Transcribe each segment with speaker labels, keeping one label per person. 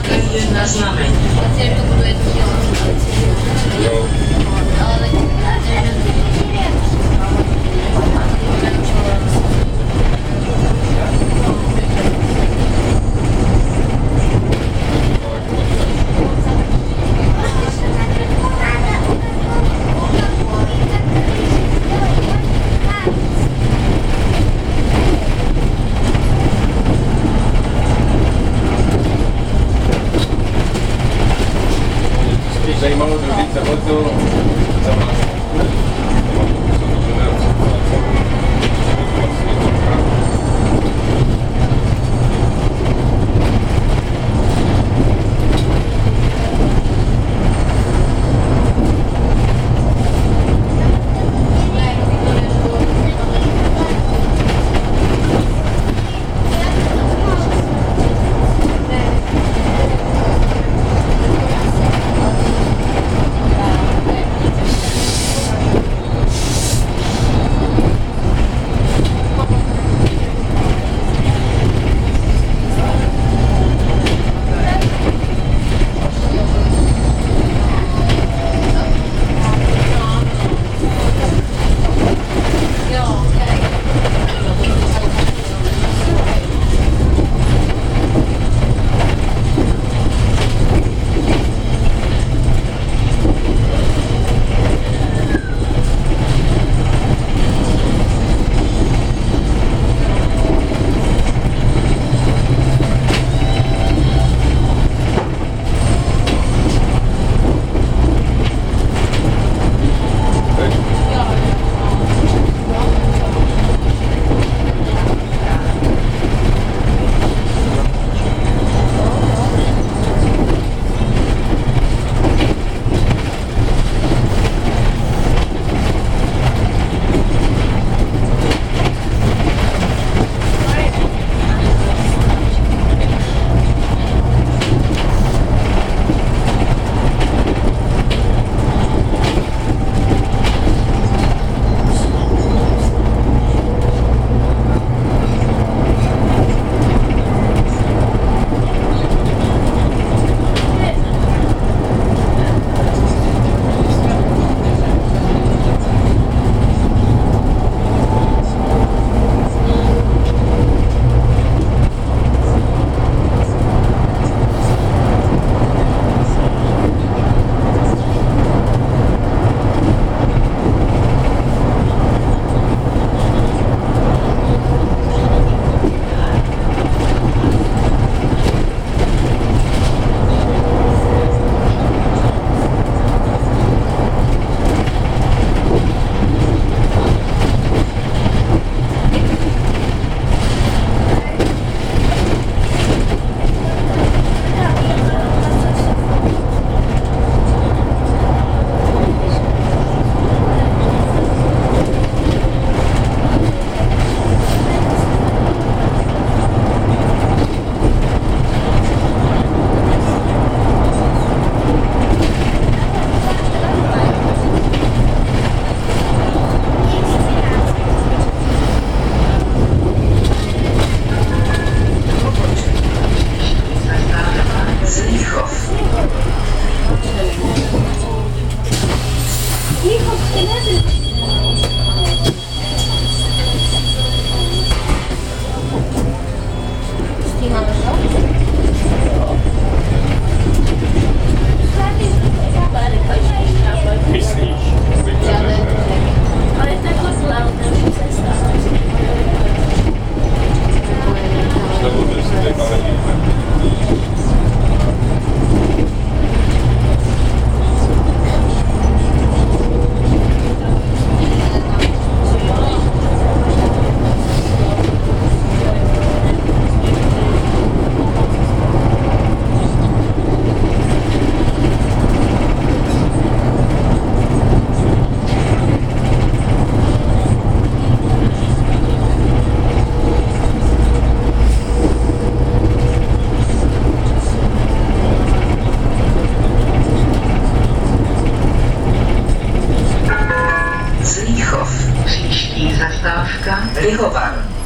Speaker 1: zastávka Wstawka Rychowa.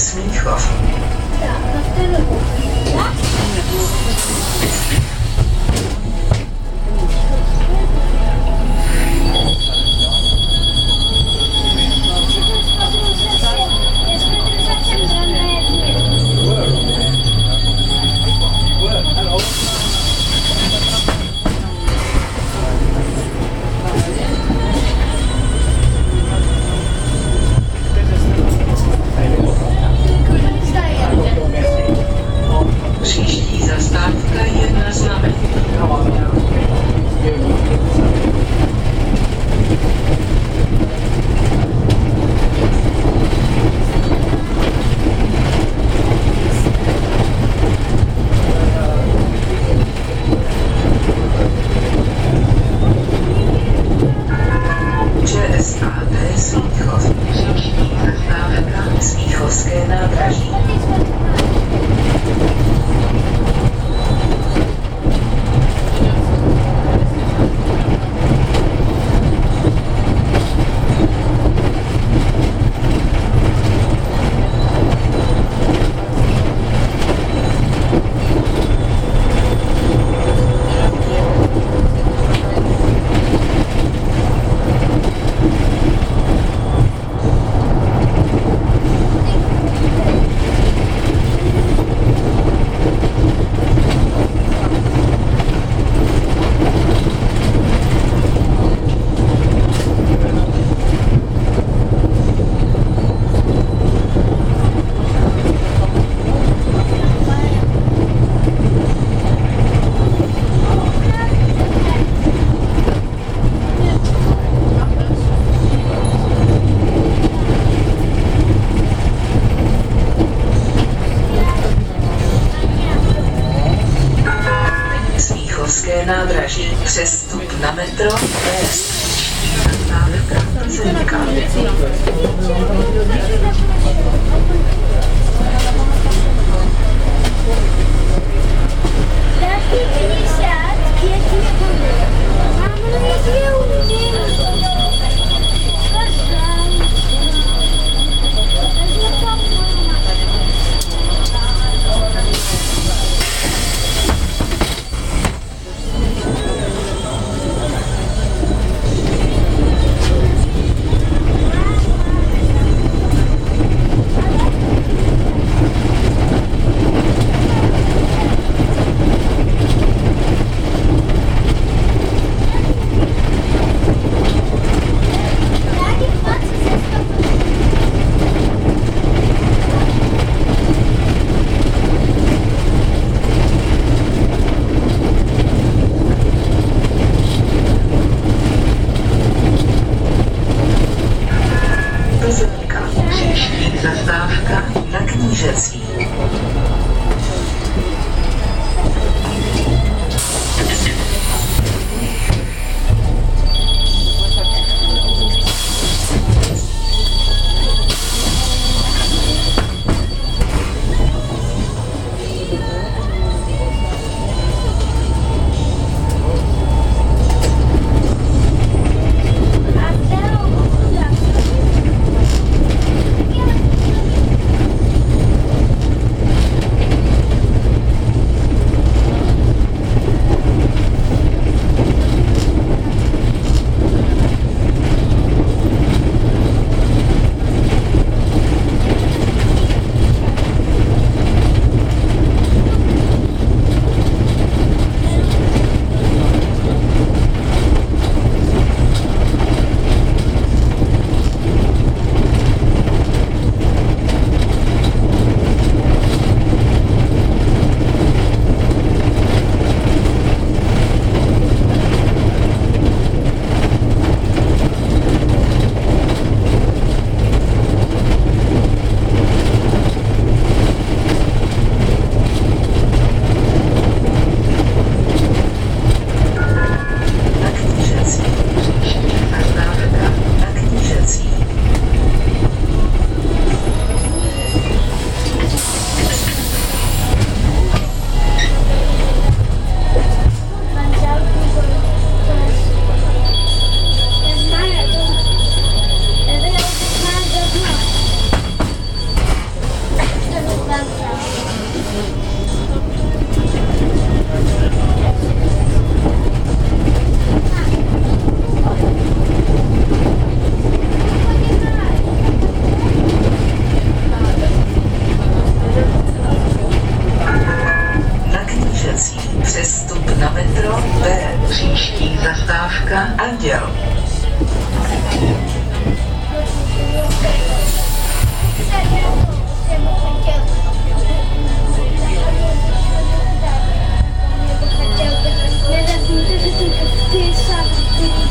Speaker 1: Smíchov.
Speaker 2: Tak, na wtorek. Tak? Peace,